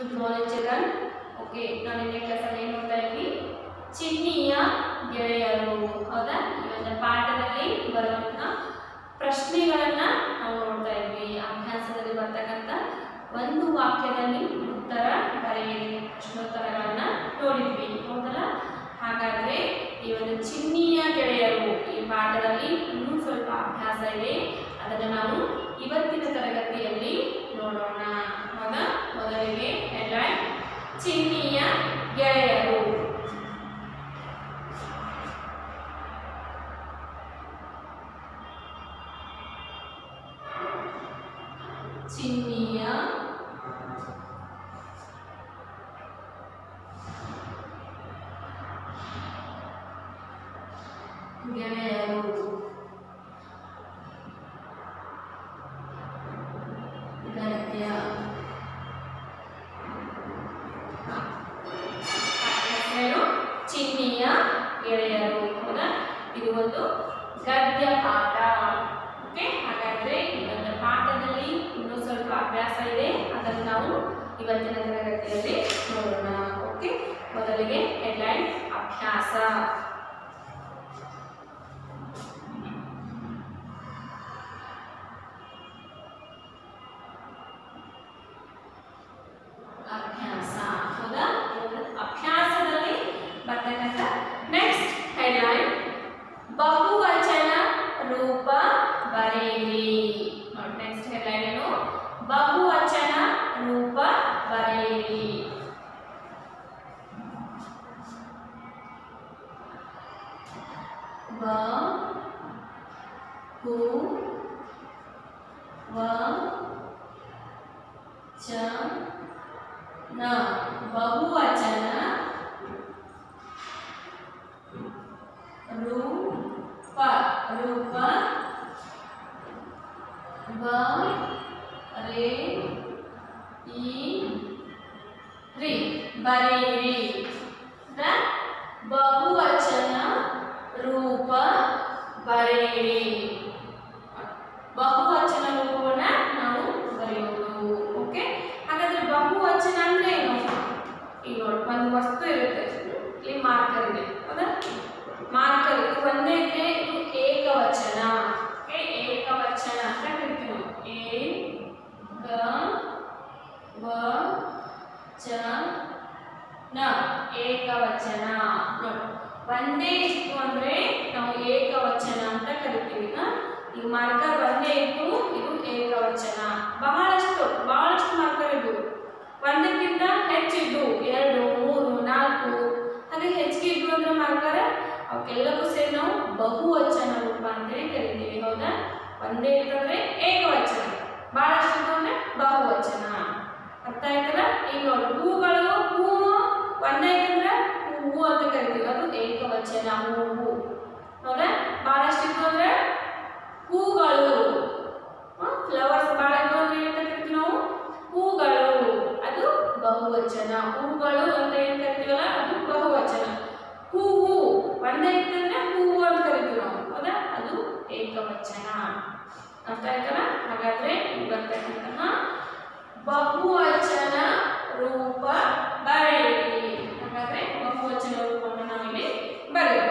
Morning children okay ನಾವು ನಿನ್ನೆ ಕ್ಲಾಸಲ್ಲಿ ಏನು ನೋಡ್ತಾ ಇದ್ವಿ? ಚಿನ್ನಿಯ ಗೆಳೆಯರು. ಹೌದಾ? ಈ ಒಂದು ಪಾಠದಲ್ಲಿ ಬರುವಂತಹ ಪ್ರಶ್ನೆಗಳನ್ನ ನಾವು ನೋಡ್ತಾ ಇದ್ವಿ. ಅಭ್ಯಾಸದಲ್ಲಿ ಬರ್ತಕ್ಕಂಥ ಒಂದು ವಾಕ್ಯದಲ್ಲಿ ಉತ್ತರ ಬರೆಯಿರಿ. ಪ್ರಶ್ನೋತ್ತರಗಳನ್ನ ನೋಡಿದ್ವಿ. ಹೌದಲ್ಲ? ಹಾಗಾದ್ರೆ ಈ ಒಂದು ಚಿನ್ನಿಯ ಗೆಳೆಯರು ಈ ಪಾಠದಲ್ಲಿ ಇನ್ನೂ ಸ್ವಲ್ಪ ಅಭ್ಯಾಸ ಇದೆ. ಅದನ್ನು ನಾವು ಇವತ್ತಿನ ತರಗತಿಯಲ್ಲಿ ನೋಡೋಣ ಹೌದಾ ಮೊದಲಿಗೆ ಹೆಡ್ಲೈನ್ ಚಿನ್ನಿಯ ಗೆಳೆಯರು ಚಿನ್ನಿಯ ಗೆಳೆಯರು ಗದ್ಯ ಹೆಸರೇನು ಚಿನ್ನಿಯ ಗೆಳೆಯರು, ಹೌದಾ? ಇದು ಒಂದು ಗದ್ಯ ಪಾಠ. ಓಕೆ ಹಾಗಾದ್ರೆ ಈ ಪಾಠದಲ್ಲಿ ಇನ್ನೂ ಸ್ವಲ್ಪ ಅಭ್ಯಾಸ ಇದೆ. ಅದನ್ನು ನಾವು ಇವತ್ತಿನ ತರಗತಿಯಲ್ಲಿ ನೋಡೋಣ. ಓಕೆ ಮೊದಲಿಗೆ ಹೆಡ್ಲೈನ್ ಅಭ್ಯಾಸ ಹೌದಾ ಇವಾಗ ಅಭ್ಯಾಸದಲ್ಲಿ ಬರ್ತಕ್ಕಂಥ ನೆಕ್ಸ್ಟ್ ಹೆಡ್ಲೈನ್ ಬಹುವಚನ ರೂಪ ಬರೆಯಿರಿ ನೋಡಿ ನೆಕ್ಸ್ಟ್ ಹೆಡ್ಲೈನ್ ಏನು ಬಹುವಚನ ರೂಪ ಬರೆಯಿರಿ ವ ಹು ವ ಚ ನ ಬಹುವಚನ ರೂಪ ರೂಪ ಬ ರೇ ಈ ರಿ ಬರೆಯಿರಿ ದ ಬಹುವಚನ ರೂಪ ಬರೆಯಿರಿ ಬಹುವಚನ ರೂಪವನ್ನ ನಾವು ಬರೆಯೋದು ಓಕೆ ಹಾಗಾದ್ರೆ ಬಹುವಚನ ಅಂದ್ರೆ ಏನು? ಈಗ ನೋಡಿ, ಒಂದು ವಸ್ತು ಇರುತ್ತೆ ಇಲ್ಲಿ ಮಾರ್ಕರ್ ಇದೆ. ಹೌದಾ? ಮಾರ್ಕರ್ ಇದು ಒಂದೇ ಇದ್ರೆ ಇದು ಏಕವಚನ. ಏಕವಚನ ಅಂತ ಕರಿತೀವಿ ಚ ನ ಏಕವಚನ. ನೋಡಿ, ಒಂದೇ ಇತ್ತು ಅಂದ್ರೆ ನಾವು ಏಕವಚನ ಅಂತ ಕರಿತೀವಿ? ಈ ಮಾರ್ಕರ್ ಒಂದೇ ಇತ್ತು ಇದು ಏಕವಚನ. ಬಹಳಷ್ಟು ಬಹಳಷ್ಟು ಮಾರ್ಕರ್ ಇದ್ದು ಅವಕ್ಕೆಲ್ಲಕ್ಕೂ ಸೇರಿ ನಾವು ಬಹುವಚನ ರೂಪ ಅಂತೇಳಿ ಕರಿತೀವಿ, ಹೌದಾ? ಒಂದೇ ಇತ್ತಂದ್ರೆ ಏಕವಚನ. ಬಹಳಷ್ಟು ಅಂದ್ರೆ ಬಹುವಚನ. ಅರ್ಥ ಆಯ್ತಲ್ಲ? ಈಗ ನೋಡಿ, ಹೂಗಳು, ಹೂವು, ಒಂದೇ ಇತ್ತಂದ್ರೆ ಹೂವು ಅಂತ ಕರಿತೀವಿ. ಅದು ಏಕವಚನ, ಹೂವು. ಹೌದಾ? ಬಹಳಷ್ಟು ಇತ್ತು ಅಂದ್ರೆ ಹೂಗಳು ಫ್ಲವರ್ಸ್ ಬಹಳ ಇದ್ದು ಅಂದ್ರೆ ಏನಂತ ಕರಿತೀವಿ ನಾವು? ಹೂಗಳು. ಅದು ಬಹುವಚನ. ಹೂಗಳು ಅಂತ ಏನ್ ಕರಿತೀವಲ್ಲ ಅದು ಬಹುವಚನ ಹೂವು ಒಂದೇ ಇತ್ತಂದ್ರೆ ಹೂವು ಅಂತ ಕರಿತೀವಿ ನಾವು. ಹೌದಾ? ಅದು ಏಕವಚನ ಅರ್ಥ ಆಯ್ತಲ್ಲ? ಹಾಗಾದ್ರೆ ಬರ್ತಕ್ಕಂತಹ ಬಹುವಚನ ರೂಪ ಬರೆಯಿರಿ. ಹಾಗಾದ್ರೆ ಬಹುವಚನ ರೂಪವನ್ನು ನಾವಿಲ್ಲಿ ಬರೆಯೋದು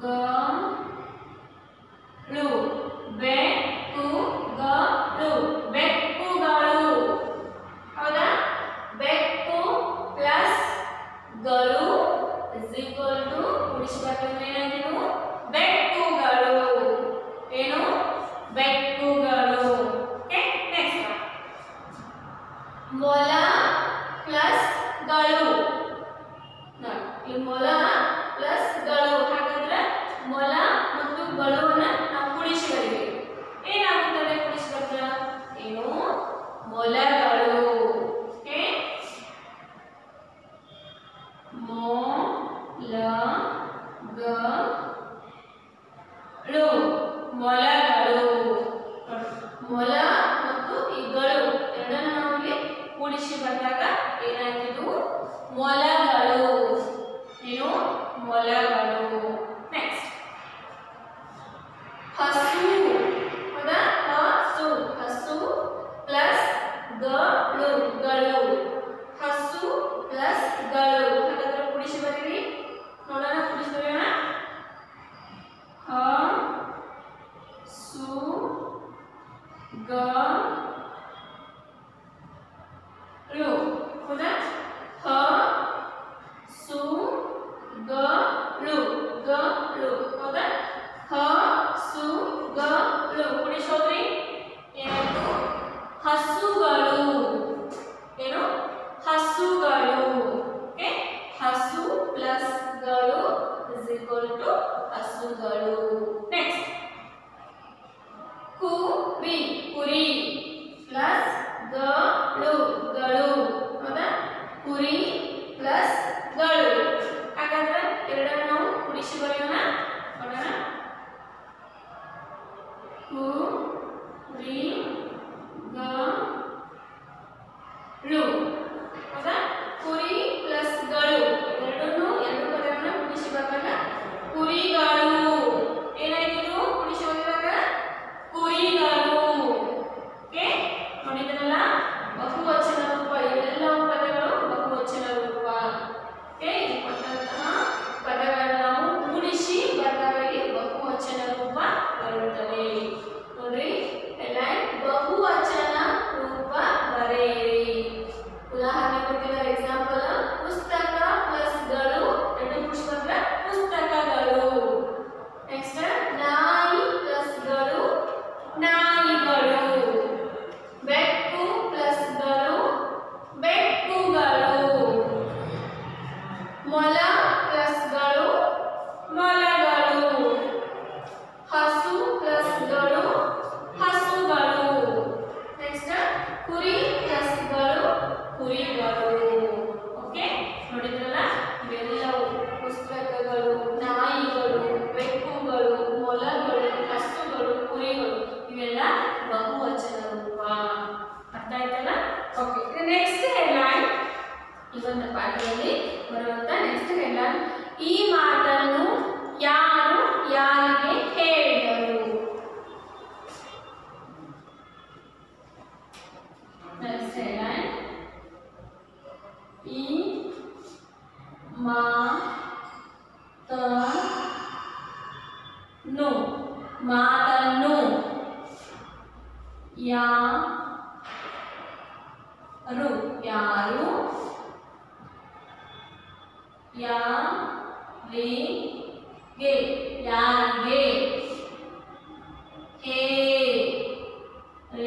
girl 헛 who read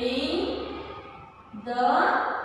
bring the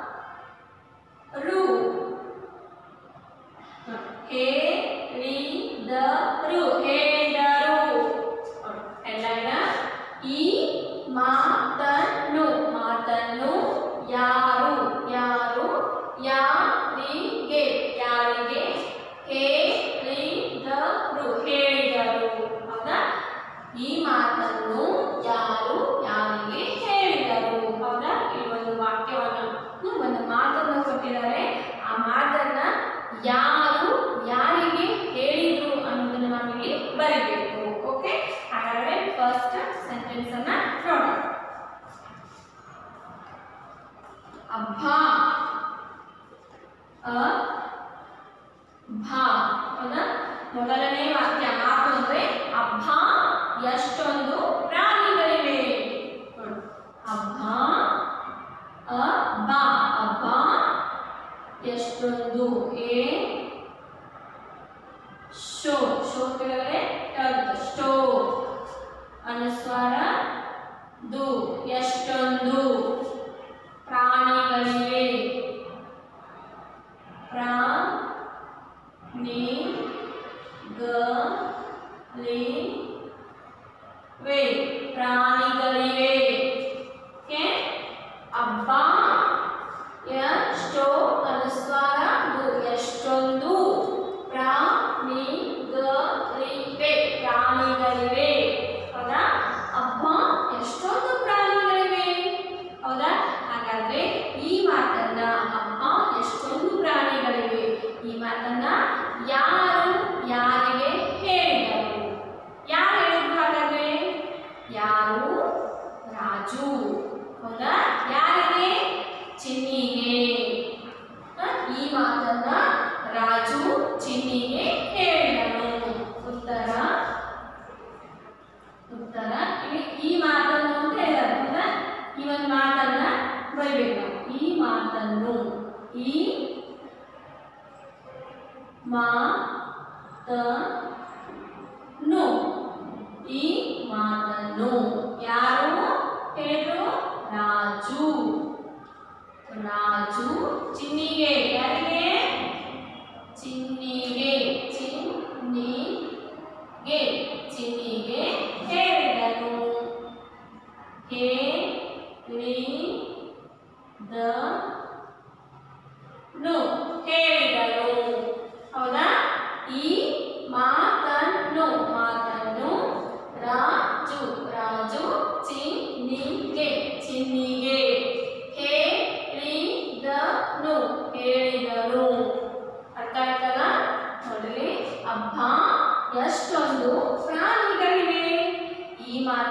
ಎಷ್ಟೊಂದು ಎ ಶೋ ಶೋ ಕೇಳಿದ್ರೆ ಈ ಮಾರ್ಗ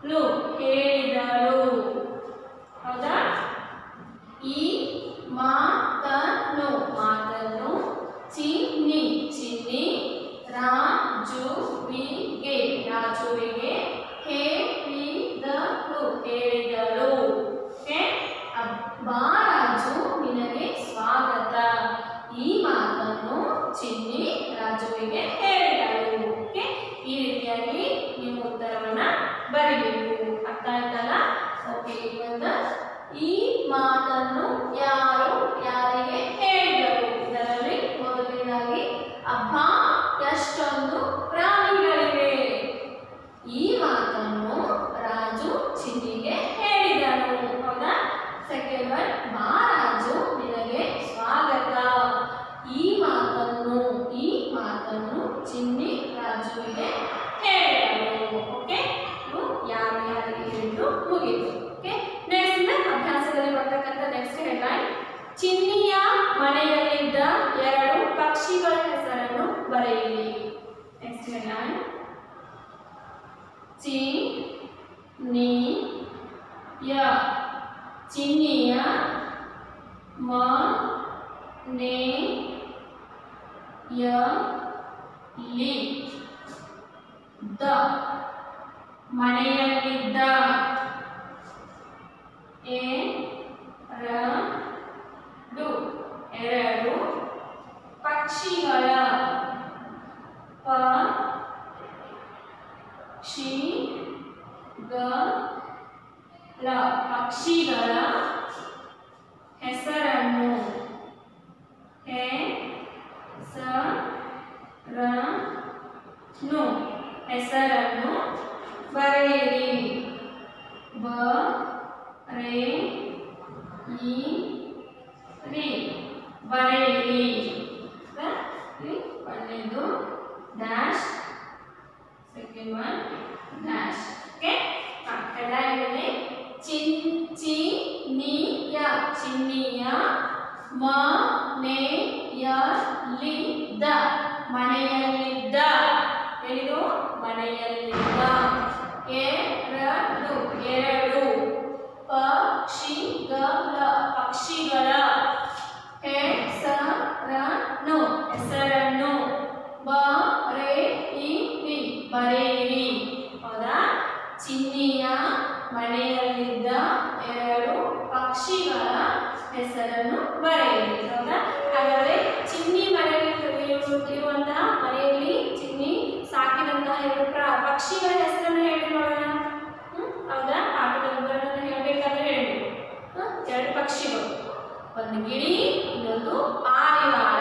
ಳು ಹೇಳಿದಳು ಹೌದಾ ಈ ಮಾತನ್ನು ಮಾತನ್ನು ಚಿನ್ನಿ ಚಿನ್ನಿ ರಾಜುವಿಗೆ ರಾಜುವಿಗೆ होगी ओके ನೆಕ್ಸ್ಟ್ ನ ಅಭ್ಯಾಸದಲ್ಲಿ ಬರ್ತಕ್ಕಂತ ನೆಕ್ಸ್ಟ್ ಹೆಡ್ಲೈನ್ ಚಿನ್ನಿಯ ಮನೆಯಲ್ಲಿದ್ದ ಎರಡು ಪಕ್ಷಿಗಳ ಹೆಸರನ್ನು ಬರೆಯಿರಿ ನೆಕ್ಸ್ಟ್ ಹೆಡ್ಲೈನ್ ಚಿ ನಿ ಯ ಚಿನ್ನಿಯ ಮ ನೆ ಯ ಲಿ ದ ಮನೆಯಲ್ಲಿದ್ದ ಎ ರ ಡು ಎರಡು ಪಕ್ಷಿಗಳ ಪ ಕ್ಷಿ ಗ ಳ ಪಕ್ಷಿಗಳ ಹೆಸರನ್ನು ಹೆ ಸ ರ ನು ಹೆಸರನ್ನು ಬರೆಯಿರಿ ಬ ಒಂದು ಗಿಳಿ ಇನ್ನೊಂದು ಪಾರಿವಾಳ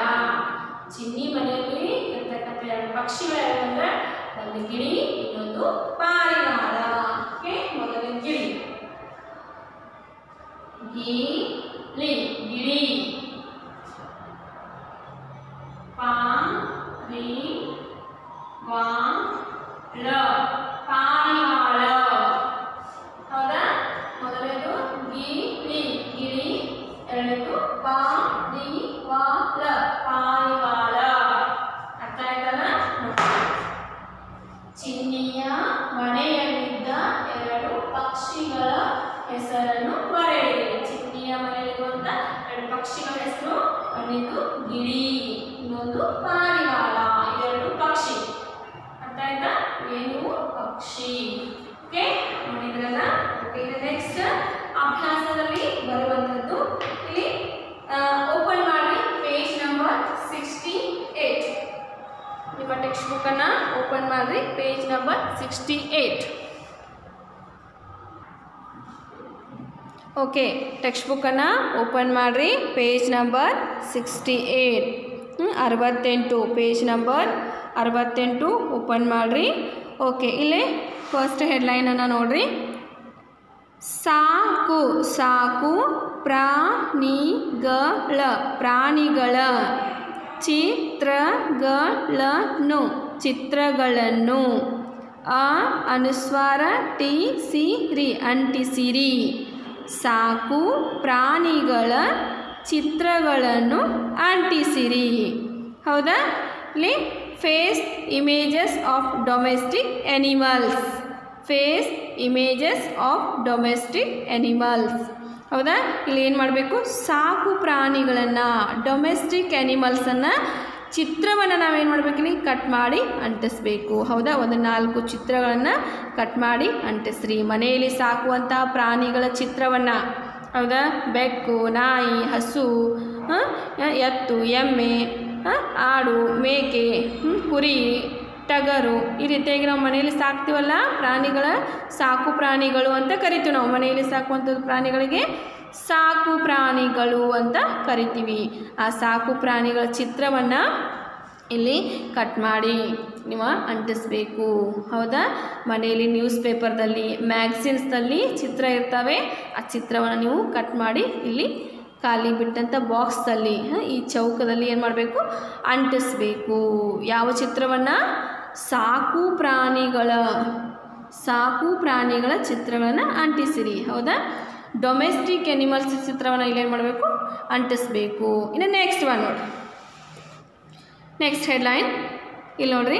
ಚಿನ್ನಿ ಮನೆಯಲ್ಲಿ ಇರ್ತಕ್ಕಂಥ ಎರಡು ಪಕ್ಷಿಗಳು ಯಾವ್ದು ಅಂದ್ರೆ ಒಂದು ಗಿಳಿ ಇನ್ನೊಂದು ಪಾರಿವಾಳ ಓಕೆ ಮೊದಲು ಗಿಳಿ ಗಿಳಿ ಗಿಳಿ ಪಾ ರಿ ವಾ ಳ ಪಾರಿವಾಳ ಪಕ್ಷಿ. ಓಕೆ ನೋಡಿದ್ರಲ್ಲ ಓಕೆ ಬರುವಂಥದ್ದು ಇಲ್ಲಿ ಓಪನ್ ಮಾಡಿ ಪೇಜ್ ನಂಬರ್ ಸಿಕ್ಸ್ಟಿ ಏಟ್ ನಿಮ್ಮ ಟೆಕ್ಸ್ಟ್ ಬುಕ್ಕನ್ನು ಓಪನ್ ಮಾಡಿರಿ page number sixty eight okay text ಬುಕ್ಕನ್ನು ಓಪನ್ ಮಾಡಿರಿ ಪೇಜ್ ನಂಬರ್ ಸಿಕ್ಸ್ಟಿ ಏಟ್ ಅರವತ್ತೆಂಟು ಪೇಜ್ ನಂಬರ್ ಅರವತ್ತೆಂಟು ಓಪನ್ ಮಾಡಿರಿ. ಓಕೆ ಇಲ್ಲಿ ಫಸ್ಟ್ ಹೆಡ್ಲೈನನ್ನು ನೋಡ್ರಿ. ಸಾಕು ಸಾಕು ಪ್ರಾಣಿಗಳ ಪ್ರಾಣಿಗಳ ಚಿತ್ರಗಳನ್ನು ಚಿತ್ರಗಳನ್ನು. ಅ ಅನುಸ್ವಾರ ಟಿ ಸಿ ರಿ ಅಂಟಿಸಿರಿ. ಸಾಕು ಪ್ರಾಣಿಗಳ ಚಿತ್ರಗಳನ್ನು ಅಂಟಿಸಿರಿ. ಹೌದಾ? ಇಲ್ಲಿ face images of domestic animals. Face images of domestic animals. ಹೌದಾ? ಇಲ್ಲಿ ಏನು ಮಾಡಬೇಕು? ಸಾಕು ಪ್ರಾಣಿಗಳನ್ನು ಡೊಮೆಸ್ಟಿಕ್ ಆ್ಯನಿಮಲ್ಸನ್ನು ಚಿತ್ರವನ್ನು ನಾವೇನು ಮಾಡ್ಬೇಕು ಇಲ್ಲಿ? ಕಟ್ ಮಾಡಿ ಅಂಟಿಸ್ಬೇಕು. ಹೌದಾ? ಒಂದು ನಾಲ್ಕು ಚಿತ್ರಗಳನ್ನು ಕಟ್ ಮಾಡಿ ಅಂಟಿಸ್ರಿ. ಮನೆಯಲ್ಲಿ ಸಾಕುವಂಥ ಪ್ರಾಣಿಗಳ ಚಿತ್ರವನ್ನು. ಹೌದಾ? ಬೆಕ್ಕು, ನಾಯಿ, ಹಸು ಎತ್ತು, ಎಮ್ಮೆ. ಆಡು, ಮೇಕೆ ಕುರಿ, ಟಗರು, ಈ ರೀತಿಯಾಗಿ ನಾವು ಮನೆಯಲ್ಲಿ ಸಾಕ್ತೀವಲ್ಲ? ಪ್ರಾಣಿಗಳ ಸಾಕು ಪ್ರಾಣಿಗಳು ಅಂತ ಕರಿತೀವಿ ನಾವು. ಮನೆಯಲ್ಲಿ ಸಾಕುವಂಥದ್ದು ಪ್ರಾಣಿಗಳಿಗೆ ಸಾಕು ಪ್ರಾಣಿಗಳು ಅಂತ ಕರಿತೀವಿ. ಆ ಸಾಕು ಪ್ರಾಣಿಗಳ ಚಿತ್ರವನ್ನು ಇಲ್ಲಿ ಕಟ್ ಮಾಡಿ ನೀವು ಅಂಟಿಸ್ಬೇಕು. ಹೌದಾ? ಮನೆಯಲ್ಲಿ ನ್ಯೂಸ್ ಪೇಪರ್ದಲ್ಲಿ ಮ್ಯಾಗ್ಝಿನ್ಸ್ದಲ್ಲಿ ಚಿತ್ರ ಇರ್ತವೆ. ಆ ಚಿತ್ರವನ್ನು ನೀವು ಕಟ್ ಮಾಡಿ ಇಲ್ಲಿ ಖಾಲಿ ಬಿಟ್ಟಂಥ ಬಾಕ್ಸಲ್ಲಿ ಈ ಚೌಕದಲ್ಲಿ ಏನು ಮಾಡಬೇಕು? ಅಂಟಿಸ್ಬೇಕು. ಯಾವ ಚಿತ್ರವನ್ನು? ಸಾಕು ಪ್ರಾಣಿಗಳ ಸಾಕು ಪ್ರಾಣಿಗಳ ಚಿತ್ರಗಳನ್ನು ಅಂಟಿಸಿರಿ. ಹೌದಾ? ಡೊಮೆಸ್ಟಿಕ್ ಎನಿಮಲ್ಸ್ ಚಿತ್ರವನ್ನು ಇಲ್ಲೇನು ಮಾಡಬೇಕು? ಅಂಟಿಸ್ಬೇಕು. ಇನ್ನು ನೆಕ್ಸ್ಟ್ ಒನ್ ನೋಡಿ. ನೆಕ್ಸ್ಟ್ ಹೆಡ್ಲೈನ್ ಇಲ್ಲಿ ನೋಡ್ರಿ.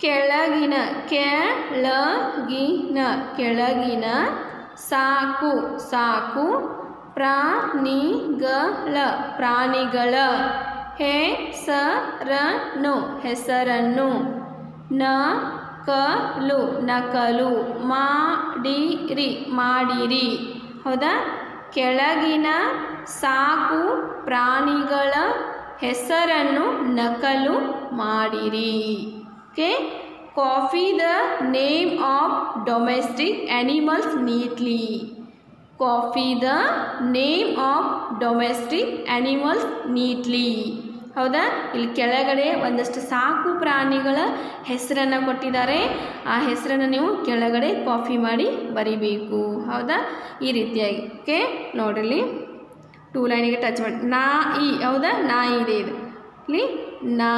ಕೆಳಗಿನ ಕೆಳಗಿನ ಕೆಳಗಿನ ಸಾಕು ಸಾಕು ಪ್ರಾಣಿಗಳ ಪ್ರಾಣಿಗಳ ಹೆಸರನ್ನು ಹೆಸರನ್ನು ನಕಲು ನಕಲು ಮಾಡಿರಿ ಮಾಡಿರಿ. ಹೌದಾ? ಕೆಳಗಿನ ಸಾಕು ಪ್ರಾಣಿಗಳ ಹೆಸರನ್ನು ನಕಲು ಮಾಡಿರಿ. Okay? Copy the name of domestic animals neatly. Copy the name of domestic animals neatly. ಹೌದಾ? ಇಲ್ಲಿ ಕೆಳಗಡೆ ಒಂದಷ್ಟು ಸಾಕು ಪ್ರಾಣಿಗಳ ಹೆಸರನ್ನು ಕೊಟ್ಟಿದ್ದಾರೆ. ಆ ಹೆಸರನ್ನು ನೀವು ಕೆಳಗಡೆ ಕಾಫಿ ಮಾಡಿ ಬರಿಬೇಕು. ಹೌದಾ? ಈ ರೀತಿಯಾಗಿ ಓಕೆ ನೋಡಿರಿ. ಟೂ ಲೈನಿಗೆ ಟಚ್ ಮಾಡಿ. ನಾ ಇ ಹೌದಾ? ನಾ ಇದೆ, ಇದು. ಇಲ್ಲಿ ನಾ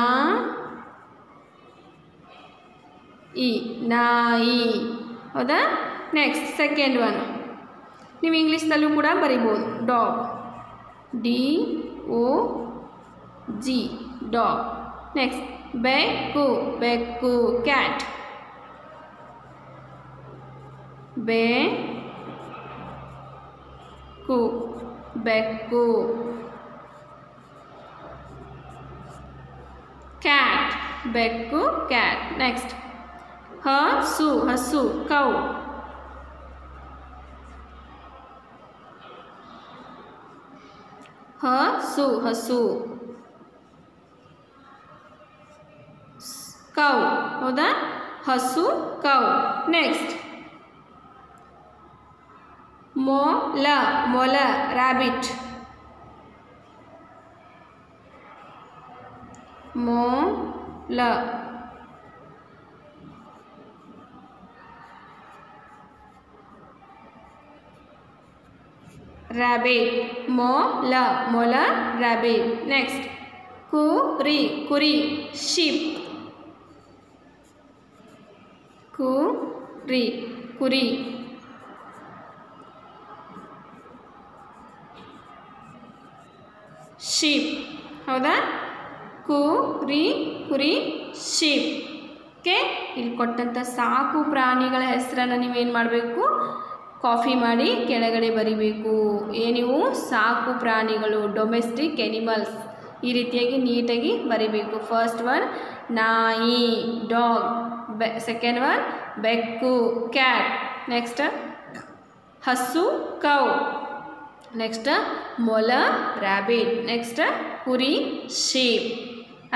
ಇ ನಾಯಿ ಹೌದಾ? Next, second one. ನೀವು ಇಂಗ್ಲೀಷ್ನಲ್ಲೂ ಕೂಡ ಬರಿಬೋದು. Dog. D, O, G. Dog. Next. ಬೆಕ್ಕು. ಬೆಕ್ಕು. ಕ್ಯಾಟ್. ಬೆಕ್ಕು. ಬೆಕ್ಕು. ಕ್ಯಾಟ್. ಬೆಕ್ಕು. ಕ್ಯಾಟ್. ನೆಕ್ಸ್ಟ್. ಹಸು. ಹಸು. ಕೌ. ಹಸು ಹಸು ಕೌ ಹೌದಾ ಹಸು ಕೌ ನೆಕ್ಸ್ಟ್ ಮೊಲ ಮೊಲ ರ್ಯಾಬಿಟ್ ಮೊಲ rabbit. ಮೊಲ ಮೊಲ rabbit. Next. ಕುರಿ ಕುರಿ sheep. ಕುರಿ ಕುರಿ ಶೀಪ್ ಹೌದಾ? ಕುರಿ ಕುರಿ ಶೀಪ್ ಓಕೆ ಇಲ್ಲಿ ಕೊಟ್ಟಂಥ ಸಾಕು ಪ್ರಾಣಿಗಳ ಹೆಸರನ್ನು ನೀವೇನು ಮಾಡಬೇಕು? ಕಾಫಿ ಮಾಡಿ ಕೆಳಗಡೆ ಬರಿಬೇಕು. ಏನಿವು ಸಾಕು ಪ್ರಾಣಿಗಳು ಡೊಮೆಸ್ಟಿಕ್ ಎನಿಮಲ್ಸ್ ಈ ರೀತಿಯಾಗಿ ನೀಟಾಗಿ ಬರಿಬೇಕು. ಫಸ್ಟ್ ಒನ್ ನಾಯಿ ಡಾಗ್ ಬೆ ಸೆಕೆಂಡ್ ಒನ್ ಬೆಕ್ಕು ಕ್ಯಾಟ್ ನೆಕ್ಸ್ಟ್ ಹಸು, ಕೌ. ನೆಕ್ಸ್ಟ್ ಮೊಲ ರ್ಯಾಬಿಟ್ ನೆಕ್ಸ್ಟ್ ಕುರಿ ಶೀಪ್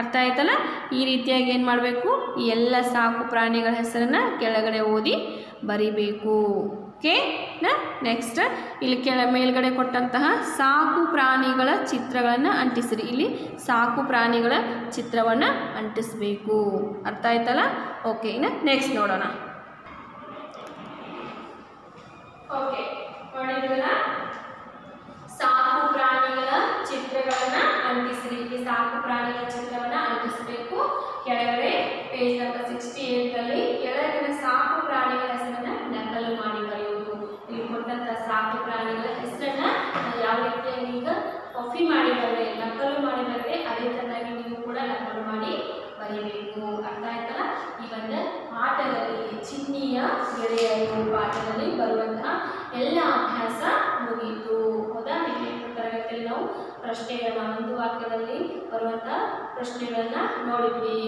ಅರ್ಥ ಆಯ್ತಲ್ಲ? ಈ ರೀತಿಯಾಗಿ ಏನು ಮಾಡಬೇಕು? ಎಲ್ಲ ಸಾಕು ಪ್ರಾಣಿಗಳ ಹೆಸರನ್ನು ಕೆಳಗಡೆ ಓದಿ ಬರಿಬೇಕು. ಓಕೆ? ನಾ? ನೆಕ್ಸ್ಟ್ ಇಲ್ಲಿ ಕೆಳ ಮೇಲ್ಗಡೆ ಕೊಟ್ಟಂತಹ ಸಾಕು ಪ್ರಾಣಿಗಳ ಚಿತ್ರಗಳನ್ನು ಅಂಟಿಸಿರಿ. ಇಲ್ಲಿ ಸಾಕು ಪ್ರಾಣಿಗಳ ಚಿತ್ರವನ್ನು ಅಂಟಿಸಬೇಕು. ಅರ್ಥ ಆಯ್ತಲ್ಲ? ಓಕೆ ಇನ್ನು ನೆಕ್ಸ್ಟ್ ನೋಡೋಣ. ಓಕೆ ಸಾಕು ಪ್ರಾಣಿಗಳ ಚಿತ್ರಗಳನ್ನ ಅಂಟಿಸಿರಿ. ಇಲ್ಲಿ ಸಾಕು ಪ್ರಾಣಿಗಳ ಚಿತ್ರವನ್ನ ಅಂಟಿಸಬೇಕು. ಕೆಳಗಡೆ ಪೇಜ್ ನಂಬರ್ ಸಿಕ್ಸ್ಟಿ ಏಟಲ್ಲಿ ಕೆಳಗಿನ ಸಾಕು ಪ್ರಾಣಿಗಳ ಯಾವ ರೀತಿಯಾಗಿ ಈಗ ಕಾಫಿ ಮಾಡಿ ಬರದೆ ನಕಲು ಮಾಡಿ ಅದೇ ತರನಾಗಿ ನೀವು ಕೂಡ ನಕಲು ಮಾಡಿ ಬರೀಬೇಕು. ಅರ್ಥ ಆಯ್ತಲ್ಲ? ಈ ಒಂದು ಪಾಠದಲ್ಲಿ, ಚಿನ್ನಿಯ ಗೆಳೆಯರು ಪಾಠದಲ್ಲಿ ಬರುವಂತಹ ಎಲ್ಲ ಅಭ್ಯಾಸ ಮುಗಿಯಿತು ಹೌದಾ? ನಿನ್ನೆ ತರಗತಿಯಲ್ಲಿ ನಾವು. ಪ್ರಶ್ನೆಗಳನ್ನ ಒಂದು ವಾಕ್ಯದಲ್ಲಿ ಬರುವಂತಹ ಪ್ರಶ್ನೆಗಳನ್ನ ನೋಡಿದ್ವಿ.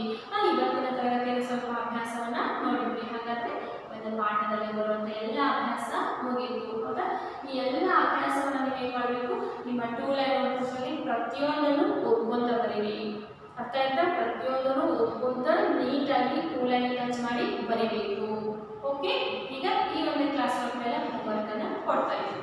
ಇವತ್ತಿನ ತರಗತಿಯಲ್ಲಿ ಸ್ವಲ್ಪ ಅಭ್ಯಾಸವನ್ನ ನೋಡಿದ್ವಿ. ಹಾಗಾದ್ರೆ ಒಂದು ಪಾಠದಲ್ಲಿ ಬರುವಂಥ ಎಲ್ಲ ಅಭ್ಯಾಸ ಮುಗೀತು ಹೌದಾ? ಈ ಎಲ್ಲ ಅಭ್ಯಾಸವನ್ನ ನೀವು ಏನು ಮಾಡಬೇಕು? ನಿಮ್ಮ ಟೂ ಲೈನ್ ನೋಟ್ಬುಕ್ಕಲ್ಲಿ ಪ್ರತಿಯೊಂದನ್ನು ಓದ್ಕೊಂತ ಬರೀರಿ. ಅರ್ಥ ಆಯ್ತಾ? ಪ್ರತಿಯೊಂದನ್ನು ಓದ್ಕೊಂತ ನೀಟಾಗಿ ಟೂ ಲೈನ್ ಟಚ್ ಮಾಡಿ ಬರೀಬೇಕು. ಓಕೆ ಈಗ ಈ ಒಂದು ಕ್ಲಾಸ್ ವರ್ಕ್ ಮೇಲೆ ವರ್ಕನ್ನು ಕೊಡ್ತಾ ಇದ್ದೀನಿ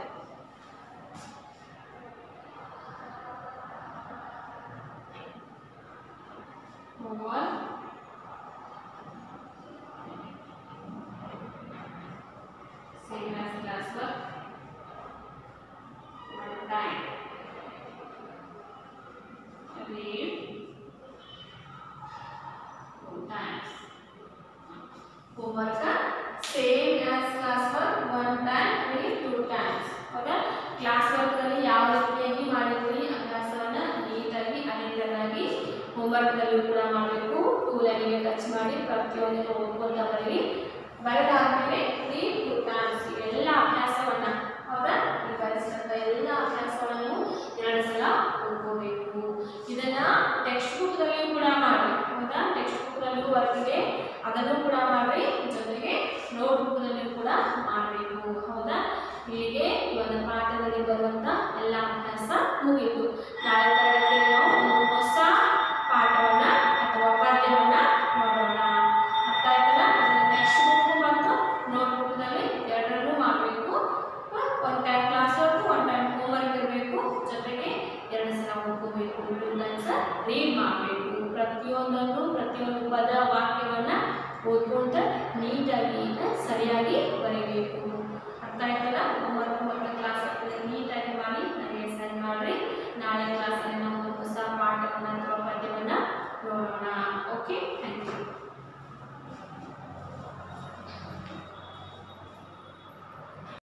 ಬರುವಂಥ ಎಲ್ಲ ಅಭ್ಯಾಸ ಮುಗಿತು. ನಾಳೆ